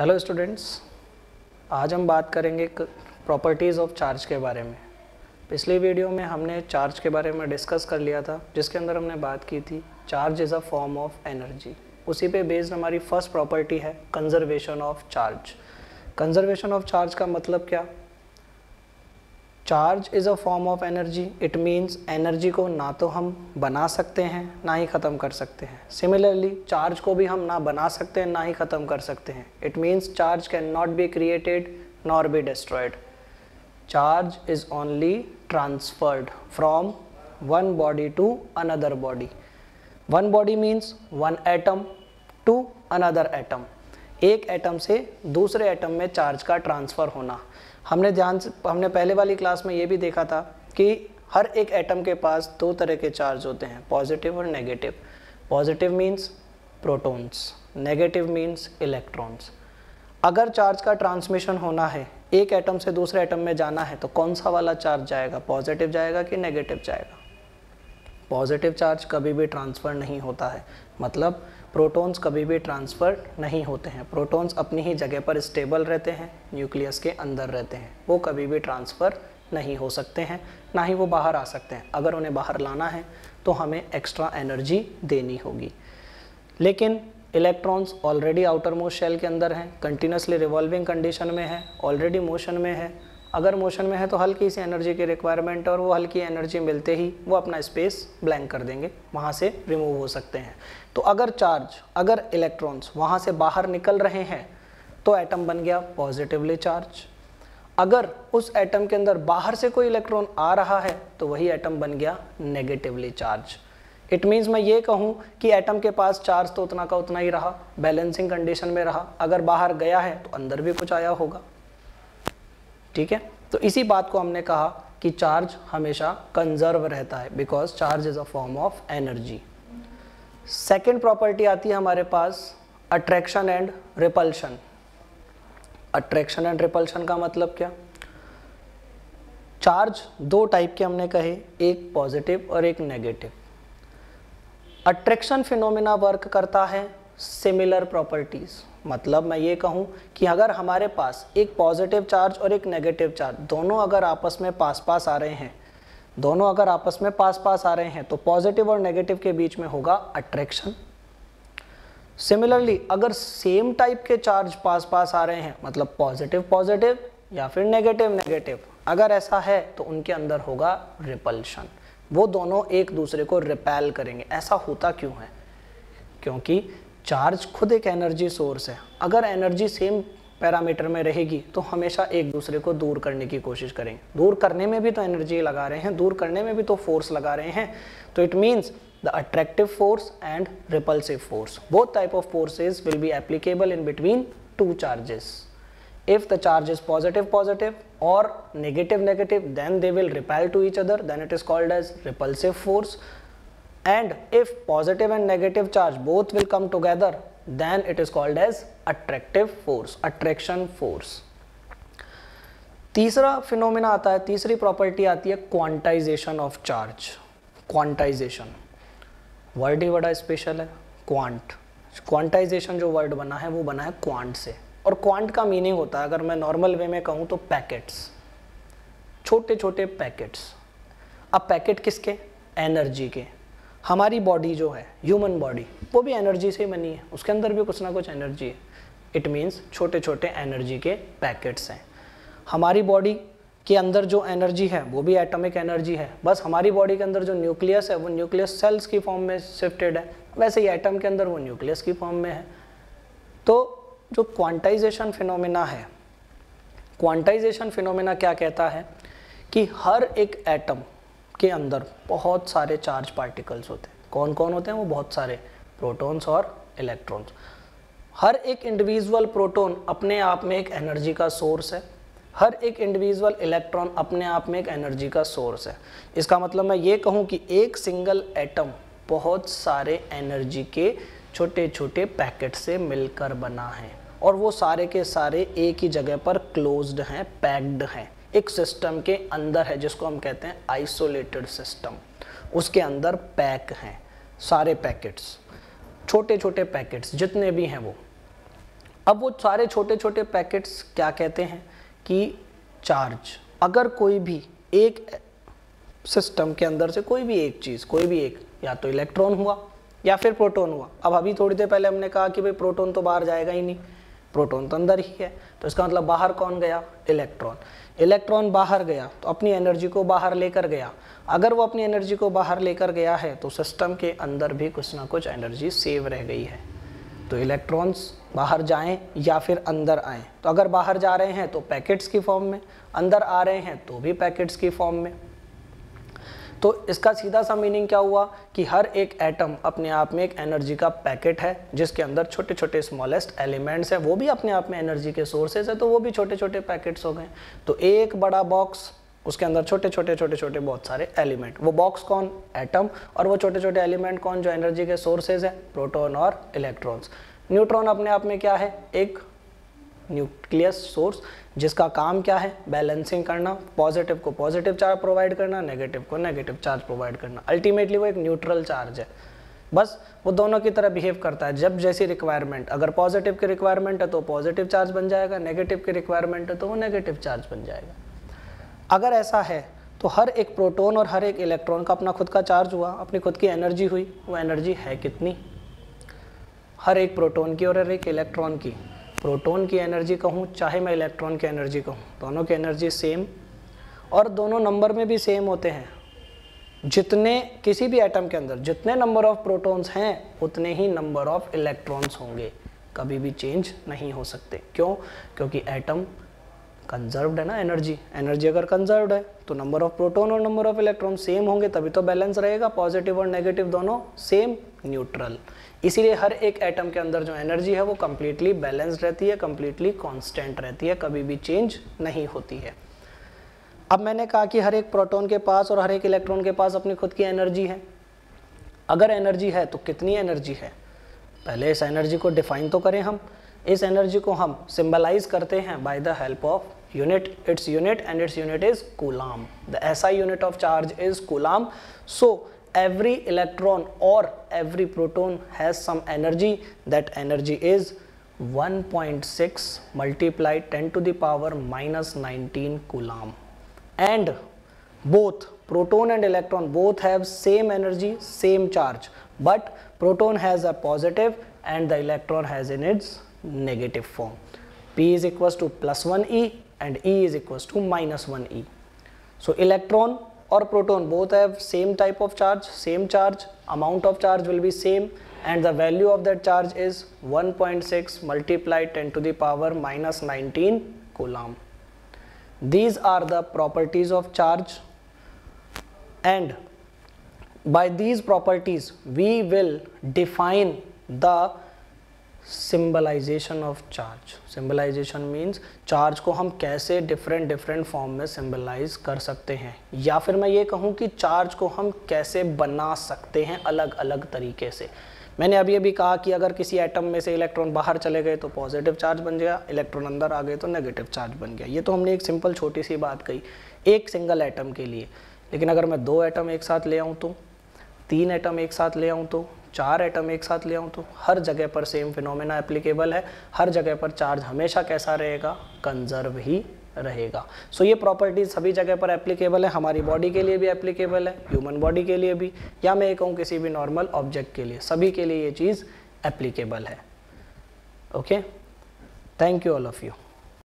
Hello students आज हम बात करेंगे प्रॉपर्टीज़ ऑफ़ चार्ज के बारे में। पिछली वीडियो में हमने चार्ज के बारे में डिस्कस कर लिया था, जिसके अंदर हमने बात की थी charge is a form of energy उसी पे बेस्ड हमारी फ़र्स्ट प्रॉपर्टी है conservation of charge conservation of charge का मतलब क्या? Charge is a form of energy it means energy को ना तो हम बना सकते हैं, ना ही ख़त्म कर सकते हैं। सिमिलरली चार्ज को भी हम ना बना सकते हैं, ना ही ख़त्म कर सकते हैं। It means charge can not be created nor be destroyed charge is only transferred from one body to another body one body means one atom to another atom एक एटम से दूसरे एटम में चार्ज का transfer होना। हमने ध्यान हमने पहले वाली क्लास में ये भी देखा था कि हर एक एटम के पास दो तरह के चार्ज होते हैं पॉजिटिव और negative positive means protons negative means electrons अगर चार्ज का ट्रांसमिशन होना है, एक एटम से दूसरे एटम में जाना है तो कौन सा वाला चार्ज जाएगा पॉजिटिव जाएगा कि नेगेटिव जाएगा? पॉजिटिव चार्ज कभी भी ट्रांसफ़र नहीं होता है। मतलब प्रोटॉन्स कभी भी ट्रांसफ़र नहीं होते हैं। प्रोटॉन्स अपनी ही जगह पर स्टेबल रहते हैं, न्यूक्लियस के अंदर रहते हैं। वो कभी भी ट्रांसफ़र नहीं हो सकते हैं, ना ही वो बाहर आ सकते हैं। अगर उन्हें बाहर लाना है तो हमें एक्स्ट्रा एनर्जी देनी होगी। लेकिन electrons already outermost shell के अंदर हैं कंटिन्यूसली रिवॉल्विंग कंडीशन में है ऑलरेडी मोशन में है। अगर मोशन में है तो हल्की सी एनर्जी की रिक्वायरमेंट और वो हल्की एनर्जी मिलते ही वो अपना स्पेस ब्लैंक कर देंगे, वहाँ से रिमूव हो सकते हैं। तो अगर चार्ज अगर इलेक्ट्रॉन्स वहाँ से बाहर निकल रहे हैं तो एटम बन गया पॉजिटिवली चार्ज अगर उस एटम के अंदर बाहर से कोई इलेक्ट्रॉन आ रहा है तो वही एटम बन गया नेगेटिवली चार्ज इट मीन्स मैं ये कहूँ कि एटम के पास चार्ज तो उतना का उतना ही रहा बैलेंसिंग कंडीशन में रहा। अगर बाहर गया है तो अंदर भी कुछ आया होगा। ठीक है? तो इसी बात को हमने कहा कि चार्ज हमेशा कंजर्व रहता है because charge is a form of energy second property आती है हमारे पास attraction and repulsion attraction and repulsion का मतलब क्या? चार्ज दो टाइप के हमने कहे, एक पॉजिटिव और एक नेगेटिव अट्रैक्शन फिनोमिना वर्क करता है सिमिलर प्रॉपर्टीज़ मतलब मैं ये कहूँ कि अगर हमारे पास एक पॉजिटिव चार्ज और एक नेगेटिव चार्ज दोनों अगर आपस में पास पास आ रहे हैं, दोनों अगर आपस में पास पास आ रहे हैं तो पॉजिटिव और नेगेटिव के बीच में होगा अट्रैक्शन सिमिलरली अगर सेम टाइप के चार्ज पास पास आ रहे हैं मतलब पॉजिटिव पॉजिटिव या फिर नेगेटिव नेगेटिव अगर ऐसा है तो उनके अंदर होगा रिपल्शन वो दोनों एक दूसरे को रिपेल करेंगे. ऐसा होता क्यों है? क्योंकि चार्ज खुद एक एनर्जी सोर्स है। अगर एनर्जी सेम पैरामीटर में रहेगी तो हमेशा एक दूसरे को दूर करने की कोशिश करेंगे। दूर करने में भी तो एनर्जी लगा रहे हैं, दूर करने में भी तो फोर्स लगा रहे हैं। तो it means the attractive force and repulsive force both type of forces will be applicable in between two charges if the charge is positive positive or negative negative, then they will repel to each other. Then it is called as repulsive force. And if positive and negative charge both will come together, then it is called as attractive force, attraction force. तीसरा phenomena आता है, तीसरी property आती है quantization of charge quantization word ही बड़ा special है quant quantization जो word बना है, वो बना है क्वांट से. और क्वांट का मीनिंग होता है, अगर मैं नॉर्मल वे में कहूँ तो पैकेट्स छोटे छोटे पैकेट्स अब पैकेट किसके? एनर्जी के. हमारी बॉडी जो है ह्यूमन बॉडी वो भी एनर्जी से ही बनी है। उसके अंदर भी कुछ ना कुछ एनर्जी है। इट मीन्स छोटे छोटे एनर्जी के पैकेट्स हैं। हमारी बॉडी के अंदर जो एनर्जी है, वो भी एटॉमिक एनर्जी है। बस हमारी बॉडी के अंदर जो न्यूक्लियस है, वो न्यूक्लियस सेल्स की फॉर्म में शिफ्टेड है। वैसे ही एटम के अंदर वो न्यूक्लियस की फॉर्म में है। तो जो क्वांटाइजेशन फिनोमिना है क्वांटाइजेशन फिनोमिना क्या कहता है कि हर एक एटम के अंदर बहुत सारे चार्ज पार्टिकल्स होते हैं। कौन कौन होते हैं? वो बहुत सारे प्रोटॉन्स और इलेक्ट्रॉन्स हर एक इंडिविजुअल प्रोटॉन अपने आप में एक एनर्जी का सोर्स है। हर एक इंडिविजुअल इलेक्ट्रॉन अपने आप में एक एनर्जी का सोर्स है। इसका मतलब मैं ये कहूँ कि एक सिंगल एटम बहुत सारे एनर्जी के छोटे छोटे पैकेट से मिलकर बना है। और वो सारे के सारे एक ही जगह पर क्लोज्ड हैं पैक्ड हैं। एक सिस्टम के अंदर है, जिसको हम कहते हैं आइसोलेटेड सिस्टम उसके अंदर पैक हैं, सारे पैकेट्स छोटे छोटे पैकेट्स जितने भी हैं वो। अब वो सारे छोटे छोटे पैकेट्स क्या कहते हैं? कि चार्ज अगर कोई भी एक सिस्टम के अंदर से कोई भी एक चीज़, कोई भी एक, या तो इलेक्ट्रॉन हुआ, या फिर प्रोटॉन हुआ। अब अभी थोड़ी देर पहले हमने कहा कि भाई प्रोटॉन तो बाहर जाएगा ही नहीं। प्रोटॉन तो अंदर ही है तो इसका मतलब बाहर कौन गया? इलेक्ट्रॉन। इलेक्ट्रॉन बाहर गया तो अपनी एनर्जी को बाहर लेकर गया। अगर वो अपनी एनर्जी को बाहर लेकर गया है तो सिस्टम के अंदर भी कुछ ना कुछ एनर्जी सेव रह गई है। तो इलेक्ट्रॉन्स बाहर जाएँ या फिर अंदर आएँ? तो अगर बाहर जा रहे हैं तो पैकेट्स की फॉर्म में। अंदर आ रहे हैं तो भी पैकेट्स की फॉर्म में। तो इसका सीधा सा मीनिंग क्या हुआ कि हर एक एटम अपने आप में एक एनर्जी का पैकेट है, जिसके अंदर छोटे छोटे स्मॉलेस्ट एलिमेंट्स हैं, वो भी अपने आप में एनर्जी के सोर्सेज है तो वो भी छोटे छोटे पैकेट्स हो गए। तो एक बड़ा बॉक्स उसके अंदर छोटे छोटे छोटे छोटे बहुत सारे एलिमेंट वो बॉक्स कौन? एटम और वो छोटे छोटे एलिमेंट कौन? जो एनर्जी के सोर्सेज है प्रोटोन और इलेक्ट्रॉन्स न्यूट्रॉन अपने आप में क्या है? एक न्यूक्लियस सोर्स, जिसका काम क्या है? बैलेंसिंग करना, पॉजिटिव को पॉजिटिव चार्ज प्रोवाइड करना, नेगेटिव को नेगेटिव चार्ज प्रोवाइड करना। अल्टीमेटली वो एक न्यूट्रल चार्ज है। बस, वो दोनों की तरह बिहेव करता है। जब जैसी रिक्वायरमेंट, अगर पॉजिटिव की रिक्वायरमेंट है तो पॉजिटिव चार्ज बन जाएगा, नेगेटिव की रिक्वायरमेंट है तो वो नेगेटिव चार्ज बन जाएगा। अगर ऐसा है तो हर एक प्रोटोन और हर एक इलेक्ट्रॉन का अपना खुद का चार्ज हुआ, अपनी खुद की एनर्जी हुई, वो एनर्जी है कितनी? हर एक प्रोटोन की और हर एक इलेक्ट्रॉन की। प्रोटॉन की एनर्जी कहूँ, चाहे मैं इलेक्ट्रॉन की एनर्जी कहूँ, दोनों की एनर्जी सेम, और दोनों नंबर में भी सेम होते हैं। जितने किसी भी एटम के अंदर जितने नंबर ऑफ़ प्रोटॉन्स हैं, उतने ही नंबर ऑफ़ इलेक्ट्रॉन्स होंगे। कभी भी चेंज नहीं हो सकते। क्यों? क्योंकि एटम कंजर्व्ड है ना एनर्जी एनर्जी अगर कंजर्व्ड है तो नंबर ऑफ़ प्रोटॉन और नंबर ऑफ़ इलेक्ट्रॉन सेम होंगे, तभी तो बैलेंस रहेगा पॉजिटिव और नेगेटिव दोनों सेम न्यूट्रल इसीलिए हर एक एटम के अंदर जो एनर्जी है, वो कम्प्लीटली बैलेंस्ड रहती है कम्प्लीटली कॉन्स्टेंट रहती है, कभी भी चेंज नहीं होती है. अब मैंने कहा कि हर एक प्रोटॉन के पास और हर एक इलेक्ट्रॉन के पास अपनी खुद की एनर्जी है. अगर एनर्जी है तो कितनी एनर्जी है? पहले इस एनर्जी को डिफाइन तो करें हम. इस एनर्जी को हम सिंबलाइज करते हैं by the help of unit its unit and its unit is coulomb. The SI unit of charge is coulomb. So every electron or every proton has some energy. That energy is 1.6 multiplied 10 to the power minus 19 coulomb. And both proton and electron both have same energy same charge. But proton has a positive and the electron has in its negative form. P is equals to plus 1 e and e is equals to minus 1e so electron or proton both have same type of charge same charge amount of charge will be same and the value of that charge is 1.6 multiplied 10 to the power minus 19 coulomb. These are the properties of charge and by these properties we will define the symbolization of charge. Symbolization means charge को हम कैसे different different form में symbolize कर सकते हैं। या फिर मैं ये कहूँ कि चार्ज को हम कैसे बना सकते हैं अलग अलग तरीके से। मैंने अभी अभी कहा कि अगर किसी एटम में से इलेक्ट्रॉन बाहर चले गए तो पॉजिटिव चार्ज बन गया इलेक्ट्रॉन अंदर आ गए तो नेगेटिव चार्ज बन गया। ये तो हमने एक सिंपल छोटी सी बात कही, एक सिंगल एटम के लिए। लेकिन अगर मैं दो एटम एक साथ ले आऊँ तो तीन एटम एक साथ ले आऊँ तो चार एटम एक साथ ले आऊँ तो हर जगह पर सेम फिनोमेना एप्लीकेबल है। हर जगह पर चार्ज हमेशा कैसा रहेगा? कंजर्व ही रहेगा। सो so, ये प्रॉपर्टीज़ सभी जगह पर एप्लीकेबल है। हमारी बॉडी के लिए भी एप्लीकेबल है ह्यूमन बॉडी के लिए भी या मैं कहूँ किसी भी नॉर्मल ऑब्जेक्ट के लिए। सभी के लिए ये चीज़ एप्लीकेबल है। Okay thank you all of you